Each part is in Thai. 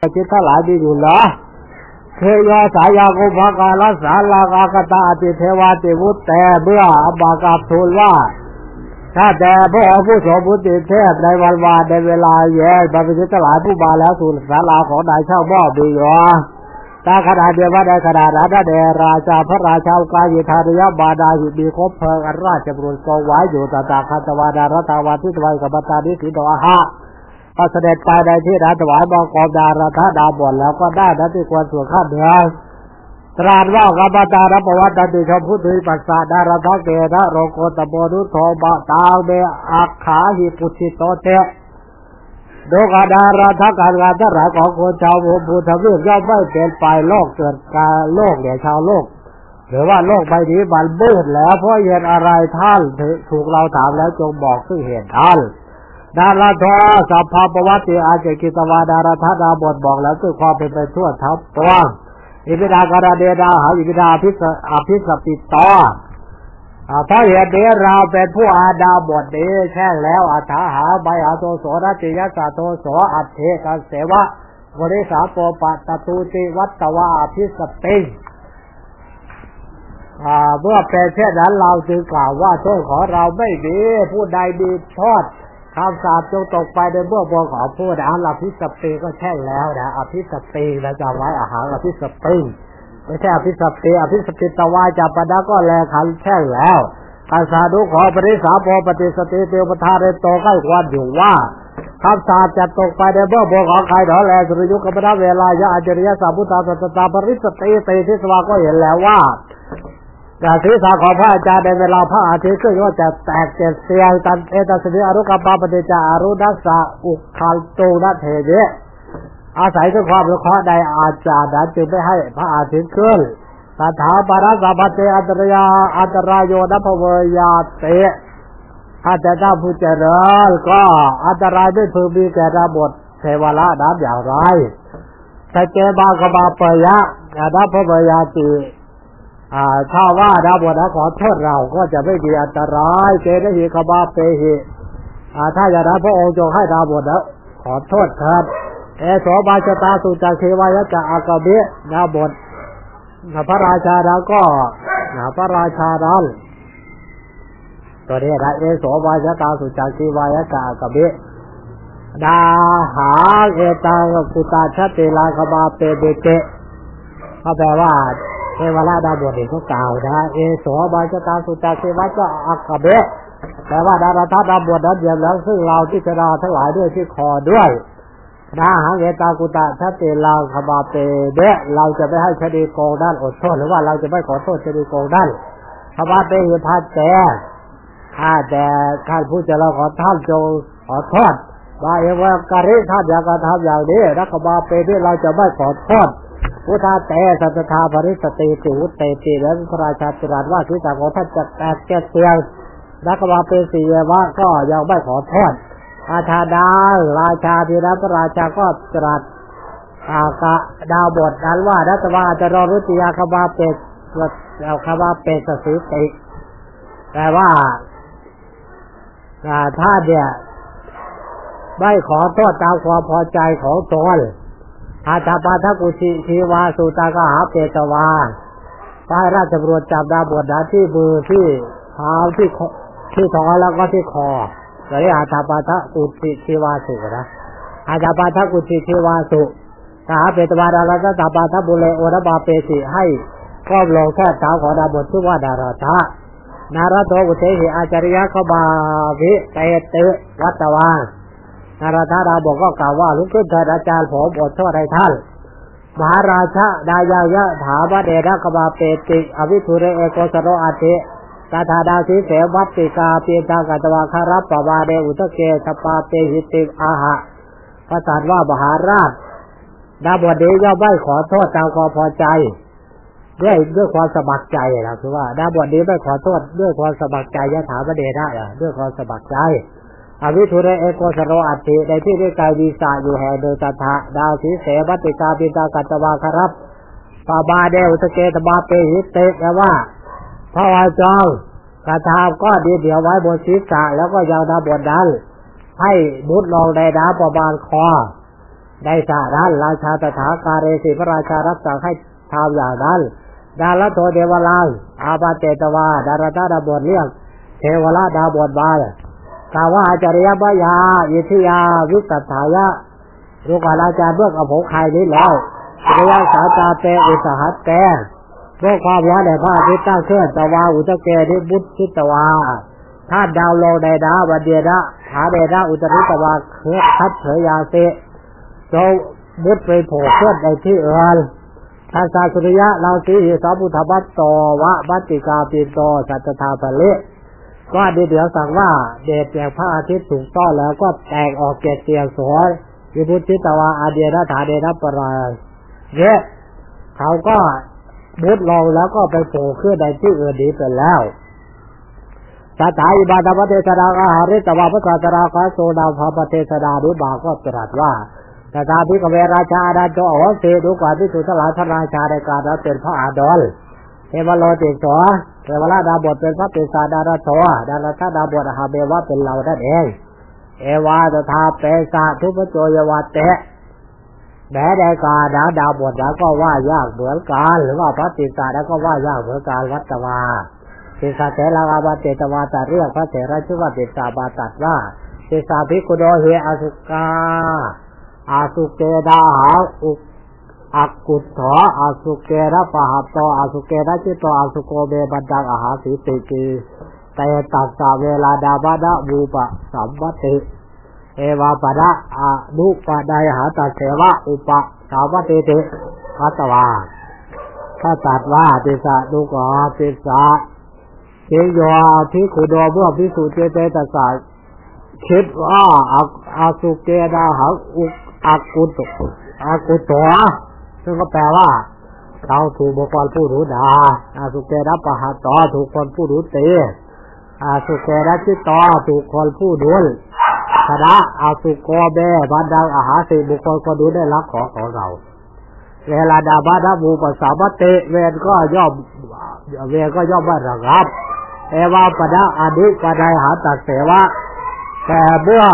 จิตทั้งหลายมีอยู่เหรอเทยอสายากุภกาลสาลากากตาติเทวาติวุตแต่เมื่ออบากาบทูลว่า ถ้าแต่พระองค์ผู้สมบูรณ์เทพในวันวานในเวลาแย่บรรพชิตทั้งหลายผู้มาแล้วสู่ศาลาของนายเช่าบ่อมีอยู่ตาขนาดเดียวว่าในขนาดนั้นแดราชาพระราชากายิธาริยบาดาหิมีคบเพลิงอันราชบุรุษกองไว้อยู่ตาตาคันตวาดารัตาวาทิตวัยกับบัตานิสิโดอาหะ พอเสด็จไปในที่นั้นถวายบังกรดาราธาดาบนแล้วก็ได้นั้นที่ควรส่วนข้าเหนือตราดว่ากัปตารับประวัติติชมพุทธิปัสสะดาราธเกนะโรโกตโบนุโทบะตาเมอักขาหิปุชิโตเตโดกาดาราธการงานทั้งหลายของคนชาวภูมิทวีปย่อมไม่เป็นไปโลกเกิดการโลกเนี่ยชาวโลก หรือว่าโลกใบนี้มันมืดแล้วเพราะเหตุอะไรท่านถูกเราถามแล้วจงบอกซึ่งเหตุท่าน ดาราทอสัพพปวัติอาเจกิตวาดาราธาดาบทบอกแล้วซึ่งความเป็นไปทั่วทั้งปวงอิมิดาการเดดาหาอิมิดาพิสอภิสปิตตอเพราะเหตุนี้เราเป็นผู้อาดาบทนี้แช่แล้วอัฐาหาใบอาโตโสรติยสาโตโสอัตเทกันเสวะบริสาโปปัตตูติวัตตวาอภิสปิงเมื่อเป็นเช่นนั้นเราจึงกล่าวว่าโทษของเราไม่ดีผู้ใดดีทอด คำสาปจงตกไปในเบื้องบนของผู้ใดอันอภิสปีก็แช่งแล้วนะอภิสปีนะจำไว้อาหารอภิสปีไม่ใช่อภิสปีอภิสปิตวาจับปะก็แลขันแช่งแล้วการสาธุขอปริสาโพปฏิสติเตียวปทาเรโตใกล้ควรอยู่ว่าคำสาปจะตกไปในเบื้องบนของใครหนอแลสุริยุกรรมเวลายะอาจริยสามุตตาสัตตาปริสติเตทิสวาก็เห็นแล้วว่า จากศีรษะของพระอาจารย์ในเวลาพระอาทิตย์ขึ้นก็จะแตกเจ็ดเสียงตันเอตัสนิอรุกปาปฏิจาอรุนัสสะอุคัลตูนัเทเยอาศัยด้วยความรู้เคราใดอาจารย์นั้นจึงไม่ให้พระอาทิตย์ขึ้นสถาปรัสสะพัเตอัตรยาอัตรายโยนภเวยาเตถ้าจะได้ผู้เจริญก็อันตรายไม่พึงมีแก่ระบทเทวรานั้นอย่างไรแต่เจบากบาปยะอนัพเวยาติ ถ้าว่าดาบนะขอโทษเราก็จะไม่มีอันตรายเจนหิกบาเปหิถ้าอย่างนั้นพระองค์จงให้ดาบนะขอโทษครับเอโสบาชตาสุจักเทวายะจะอากาเบะดาบทพระราชาแล้วก็พระราชาดันตัวนี้นะเอโสบาชตาสุจักเทวายะจะอากาเบะดาหาเอตังกุตาชติลาคบาเปเบเตเขาแปลว่า เทวราดาบทเองก็กล่าวนะเอโสบาจตาสุตาเทวะก็อักเบะแต่ว่าดาราธาดาบทนั้นเดียวแล้วซึ่งเราที่จะราทั้งหลายด้วยที่คอด้วยนะหางเอตากุตาชัดเจนเราขบาเปเดะเราจะไม่ให้ชดีโกงด้านอดโทษหรือว่าเราจะไม่ขอโทษชดีโกงด้านขบาเปเหตุพาแต่ถ้าแต่ท่านผู้จะเราขอท่านจงขอโทษว่าเอว่าการิท่านอยากกระทำอย่างนี้นักบาเปที่เราจะไม่ขอโทษ พุทธาแต่สัตถาภริสติสิวุตเตติแล้วพระราชาตรัสว่าที่ต่างของท่านจะแตกแก่เตียงนักบาเป็นสีวะก็ยังไม่ขอโทษอาชาดาราชาธีรพระราชาก็ตรัสอากะดาวบทนั้นว่านัตวาจะรอรุติยาคบาเป็ดเอาคบาเป็ดสสิติแต่ว่าถ้าเนี่ยไม่ขอโทษตามความพอใจของตน อาตาปาทักุชิชีวาสุตากหาเปตวาพระราชบรวจจับดาบวดดาที่มือที่เท้าที่ที่ท้องแล้วก็ที่คอเรียกอาตาปาทักุชิชีวาสุนะอาตาปาทักุชิชีวาสุกหาเปตวาดาราตาปาทับุเลโอรบาเปสิให้ครอบลงแค่เท้าของดาบทชื่อว่าดาราทะนาราโตอุเทหิอาจาริยะขบาวิเตเตวัตวา นาราธาดาบอกก็กล่าวว่าลุกขึ้นเถิดอาจารย์ผมอดโทษให้ท่าน มหาราชาดายายะถามะเดรักบาเปติอวิทุเรเอโกสโรอาเทตาธาดาสีเสวัตติกาเปียตากาตวาคารับปวาเดอุตเกสปาเปหิติอาหะพระตรัสว่ามหาราชดาบดีย่อมไม่ขอโทษตามความพอใจ ด้วยด้วยความสมัครใจนะคือว่าดาบดีไม่ขอโทษด้วยความสมัครใจยะถามะเดได้อะด้วยความสมัครใจ อวิทุเรเอโกสโรอัติในที่ได้กายวีสาอยู่แห่งโดยตถาดาวสีเสวัติกาปิตากัตวาคารับปาบาเดวสเกตบาเปหิเตแปลว่าพระวาจองกระทำก็ดีเดียวไว้บนศีรษะแล้วก็ยาวดาบนดันให้มุดลองในน้ำประมาณคอได้สานั้นราชาตถาการเรศิพระราชารับสั่งให้ทำอย่างนั้นดาลโทเดวลังอาบาเตตวาดารตาดาบทเรียกเทวราดาบทบาล กาว่าอาจารยบยาอิทยา วิสัทธายะลูกอาจารย์เบื้องอภคายนี้แล้วเรียสาตาเตอุสหัตแตเพื่อความร้อนแด่พระอาทิตย์ตั้งเคลื่อนตะวาอุตเกนิบุตชิตวาถ้าดาวโลในดาวันเดียดะหาเดดาอุตริตวาเคคัดเฉยยาเตโจมุดไปโผล่เคลื่อนในที่เอิญทานสาสุริยะเราสีสามุทบัตโตวะบัติกาปิโตสัตตาภเล ก็ดีเดี๋ยวสั่งว่าเดชแห่งพระอาทิตย์ถูกต้อนแล้วก็แตกออกเกศเตียงสวยวิบุติตวาอาเดียนถาเดนปรายเนี่ยเขาก็มุดลงแล้วก็ไปโผล่ขึ้นในที่อื่นดีไปแล้วสถาอิบาดาปเทศดาอาหาริตวาพระศาสดาคาโซดาพระปเทศดาดุบาก็ตรัสว่าสถาพิกเวราชาดาโจโอเสดูก่อนที่สุทลาพระราชาในการรับเป็นพระอาดอล เทวโลติโสเทวราดาบทเป็นพระปิศาดาราโทดาราธาดาบทอาเบวะเป็นเราได้เอง เอวาตถาเปสาทุปโจยวาเตะแม้ในกาดาดาบทแล้วก็ว่ายากเหมือนกันหรือว่าพระติสาแล้วก็ว่ายากเหมือนกันวัตวาติสาเถระอาบาเตตวาตัดเรียกพระเถระชื่อว่าติสาบาตัดว่าติสาภิกุโดเฮอสุกาอาสุเกดาหาอุ อักกุถออาสุเกระปะหัตโตอาสุเกระจิตโตอาสุโกเบบันดังอาหาสีติกีแต่ตัสสะเวลาดาบาดะบูปะสัมปติเอวาปะดะอนุปะไดหาตัสเสวะอุปะสาวติติพัตวาถ้าตัดว่าติสะนุกอติสะเทโยทิคุโดเมื่อพิสูจน์เจเตตัสสะคิดว่าอาสุเกดาหาอุอากุตอากุตว ซึ่งก็แปลว่าเราถูกบุคคลผู้รู้ด่าอาสุเกดาปะหัตตอถูกคนผู้รู้เตอาสุเกดาจิตตอถูกคนผู้ดูลคณะอาสุโกเบบันดังอาหาสิบุคคลคนดูได้รับของของเรา เวลาดาบาดาบูปสาวเตเวนก็ย่อมเวนก็ย่อมว่าระงับเอวาปดาอดิปดาหาตัดเสวะแต่เมื่อ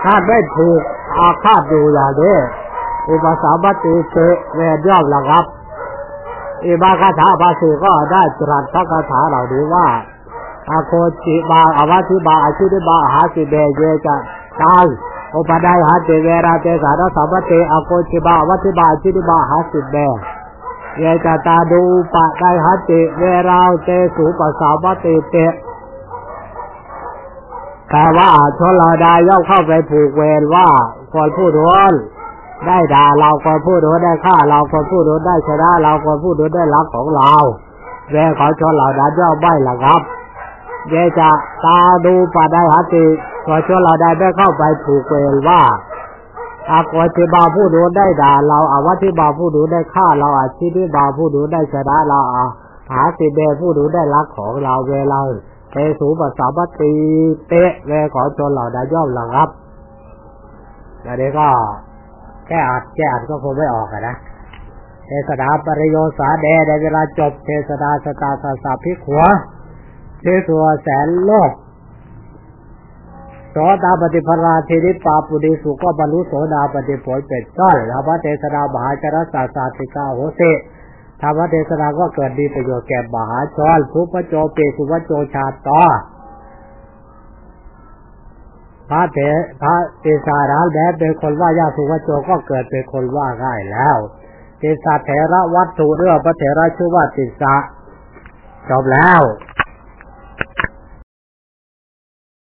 ถ้าไม่ถูกอาฆาตอยู่อย่างนี้ อุปสาบติเสเวนย่อมระงับอิบาคาถาภาษีก็ได้ตรัสพระคาถาเหล่านี้ว่าอาโคจิบาอวัติบาอาชิริบาหาสิเบเยจะตายอุปดายหาเตเวราเตสารสัมปเตอาโคจิบาอวัติบาอาชิริบาหาสิเบเยจะตาดูปะไดหาเตเวราเตสุปสาวเตเตแต่ว่าชนเราได้ย่อมเข้าไปผูกเวรว่าคนผู้ร้อน ได้ด่าเราคนผู้ร้อนได้ฆ่าเราคนผู้ร้อนได้ชนะเราคนผู้ร้อนได้รับของเราเวรขอชนเราได้ย่อมไม่ละครับเยจะตาดูปะได้หาติขอชวนเราได้ได้เข้าไปถูกเวรว่าอากวติบาผู้ดูได้ด่าเราอาวัติบาผู้ดูได้ฆ่าเราอาชีพิบาผู้ดูได้ชนะเราอาหาสิเบผู้ดูได้รักของเราเวลาเตสูปัสสาวตีเตะเวขอชนเราได้ย่อมระงับอันนี้ก็ แค่อัดแค่อัดก็คงไม่ออกนะเทศดาปริโยสาเดในเวลาจบเทศดาสตาสาสาพิขัวเทตัวแสนโลกโสดาปฏิภราธิริปาปุริสุก็บรรลุโสดาปฏิผลเป็ดต้นแล้วพระเทศดามหาจารสาสาติกาโหเตธรรมเทศนาก็เกิดดีประโยชน์แก่มหาชนภูพโจเปสุวโจชาตอ พระเถพระเทศาราแม้เป็นคนว่ายากสุวโจก็เกิดเป็นคนว่าง่ายแล้วเทศาเถระวัตถุเรื่องพระเถระชื่อว่าติสะจบแล้ว